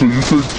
This is